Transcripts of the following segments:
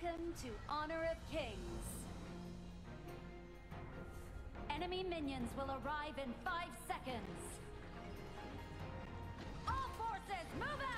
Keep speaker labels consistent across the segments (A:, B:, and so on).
A: Welcome to Honor of Kings. Enemy minions will arrive in five seconds. All forces, move out!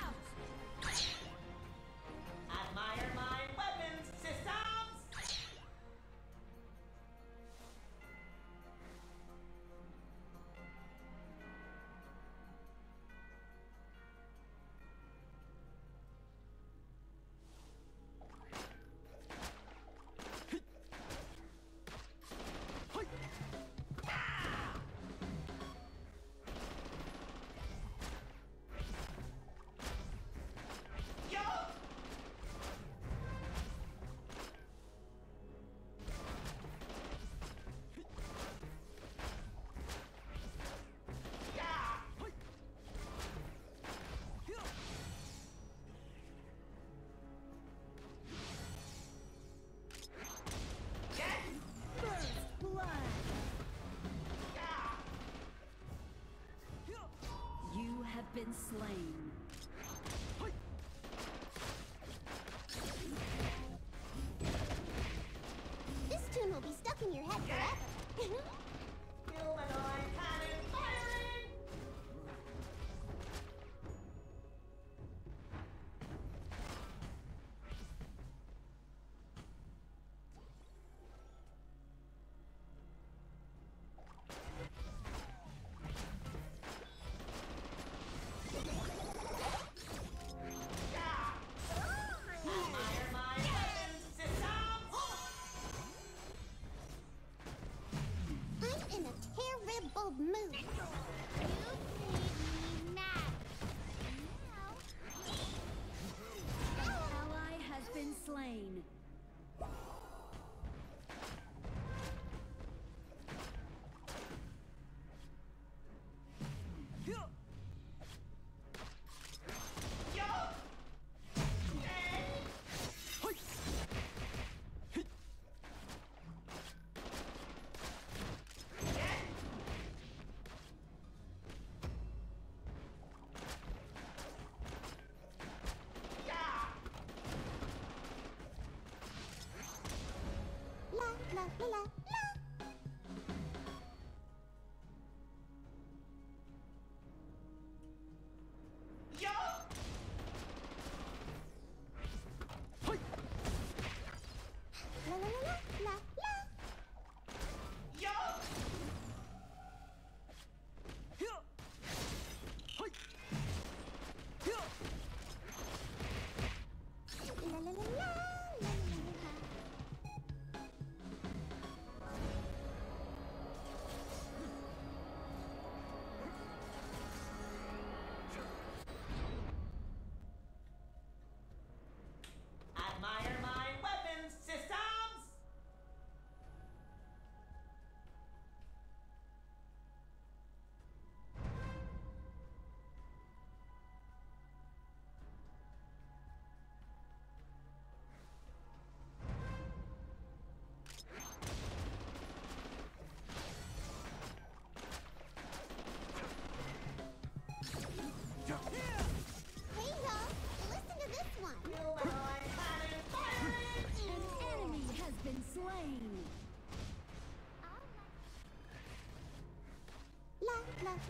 A: been slain.
B: old moon. 拜拜。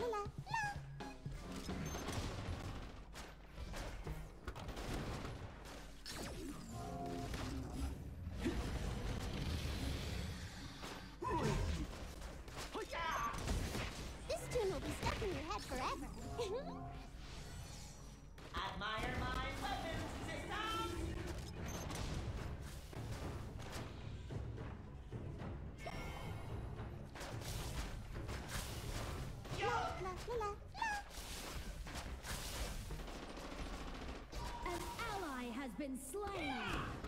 B: 啦
A: 啦啦 been slain!
C: Yeah!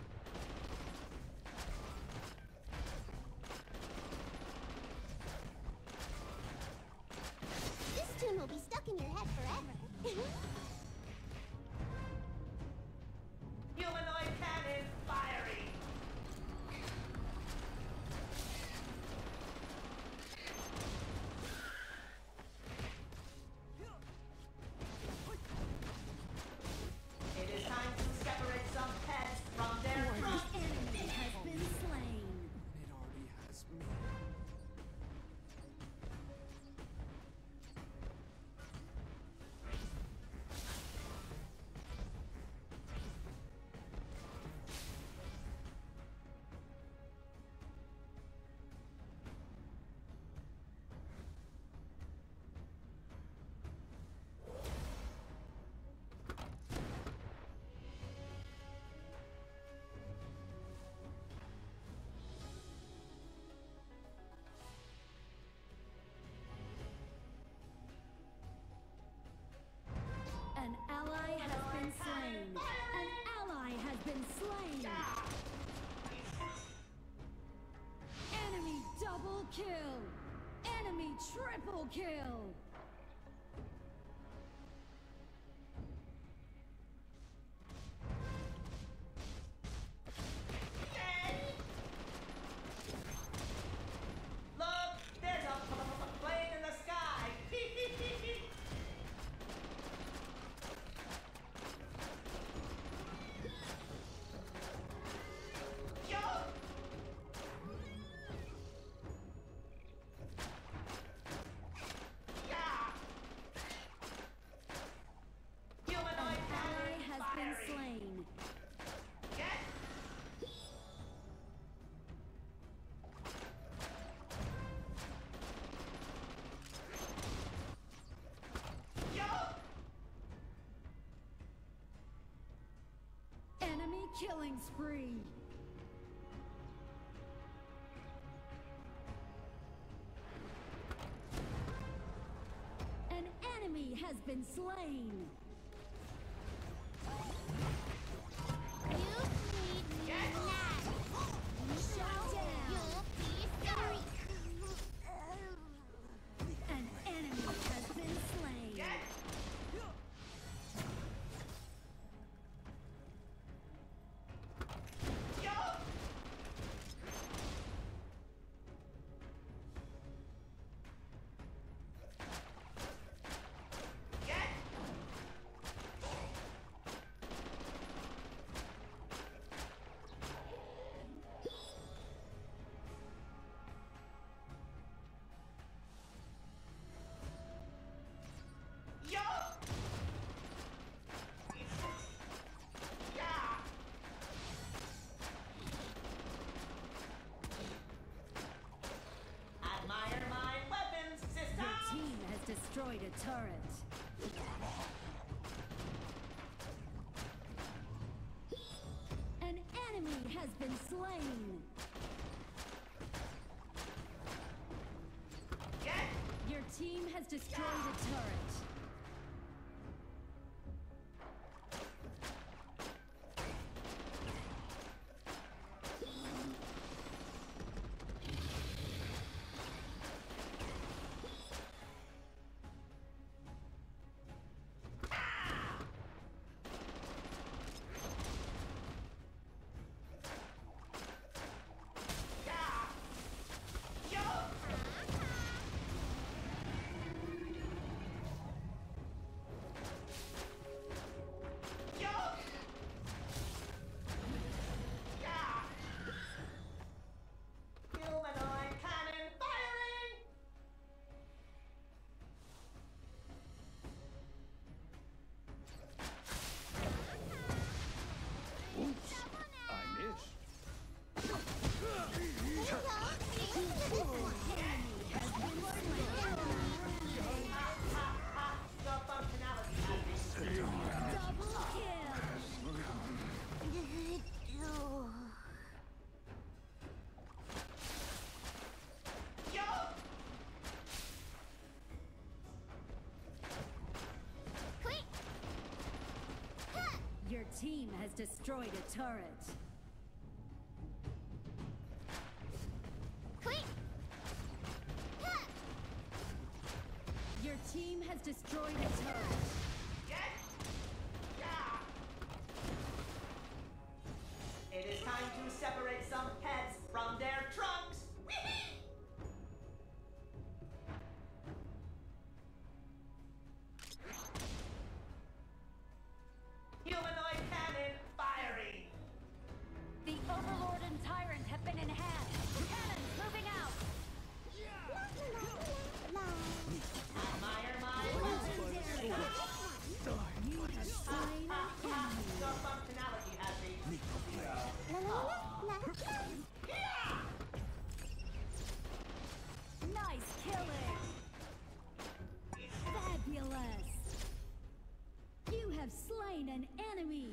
A: slain.
C: Enemy double
A: kill. Enemy triple kill. Enemy killing spree! An enemy has been slain! turret. An enemy has been slain. Your team has destroyed a turret. destroyed a turret.
D: Quick!
A: Your team has destroyed a turret.
C: Yes! Yeah! It is time to separate some heads from their trunks!
A: slain an enemy.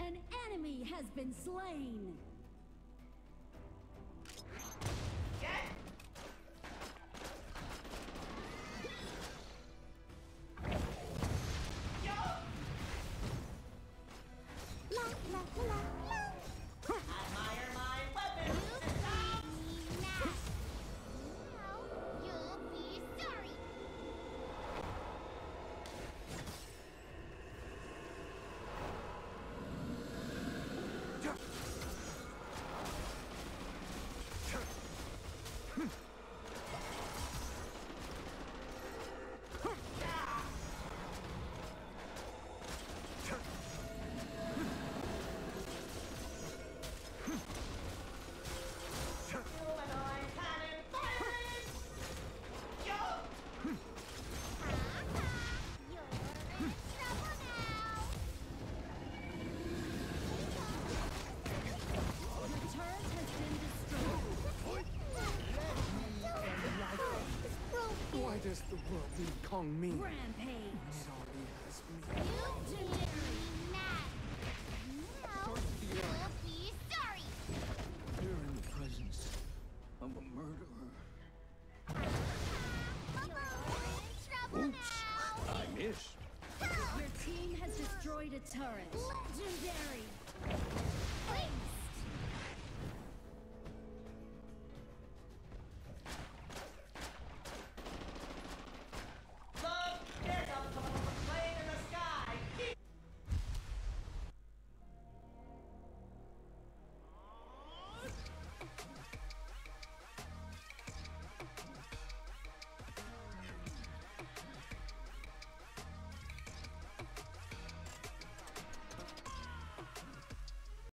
C: An enemy has been
A: slain!
E: Why does the world need Kong me?
A: Rampage.
E: It already has me.
A: Legendary.
D: Now, you'll be sorry.
E: You're in the presence of a murderer.
D: You're trouble now.
E: I miss.
A: Your team has destroyed a turret. Legendary.
D: Ace.